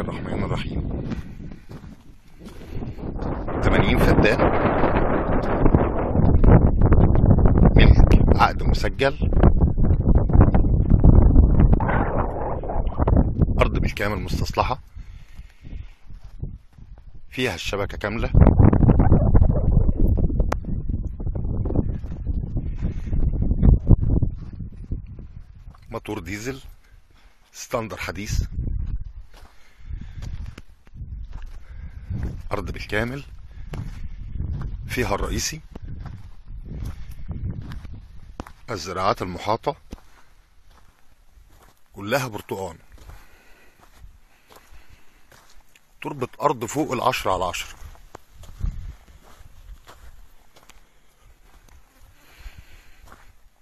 الرحمن الرحيم. 80 فدان ملك عقد مسجل. أرض بالكامل مستصلحة. فيها الشبكة كاملة. موتور ديزل. ستاندر حديث. أرض بالكامل فيها الرئيسي الزراعات المحاطة كلها برتقان. تربة أرض فوق العشرة على عشرة.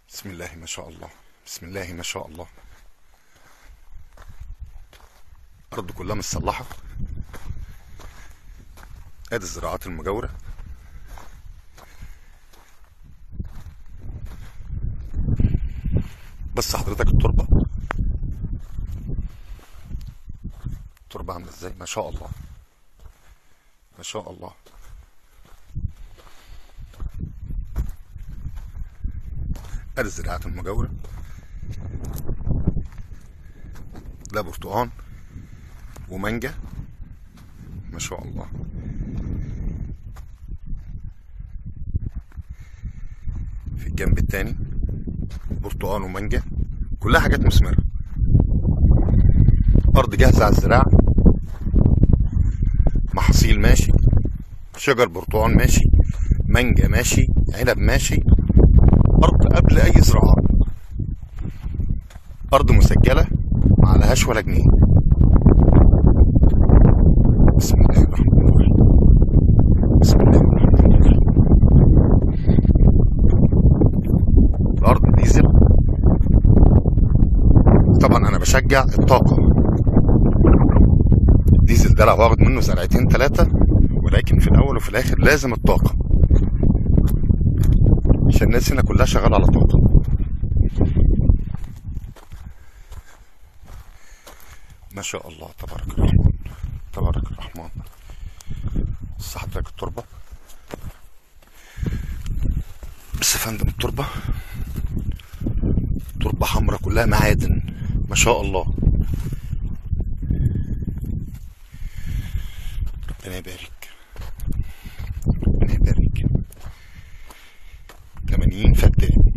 بسم الله ما شاء الله بسم الله ما شاء الله. أرض كلها متصلحة أدي الزراعات المجاورة. بس حضرتك التربة. التربة عاملة إزاي؟ ما شاء الله. ما شاء الله. أدي الزراعات المجاورة. ده برتقان ومانجا. ما شاء الله. الجنب التاني برتقان ومانجا كلها حاجات مثمرة. أرض جاهزة على الزراعة محاصيل ماشي شجر برتقان ماشي مانجا ماشي عنب ماشي أرض قبل أي زراعة. أرض مسجلة معلهاش ولا جنيه بسم الله الرحمن الرحيم بسم الله الرحمن الرحيم الأرض ديزل طبعا أنا بشجع الطاقة. الديزل ده لو واخد منه زرعتين ثلاثة ولكن في الأول وفي الآخر لازم الطاقة. عشان الناس هنا كلها شغالة على طاقة. ما شاء الله تبارك الرحمن. تبارك الرحمن. حضرتك التربة. بس يا فندم التربة تربة حمراء كلها معادن. ما شاء الله. ربنا يبارك. ربنا يبارك. 80 فدان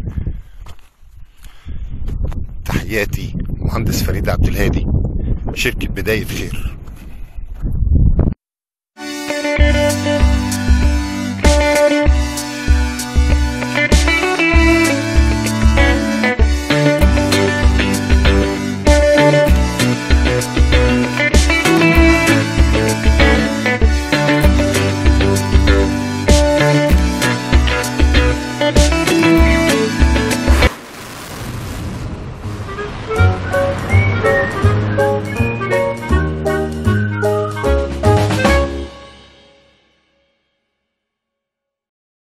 تحياتي مهندس فريد عبد الهادي. شركة بداية خير.